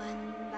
one.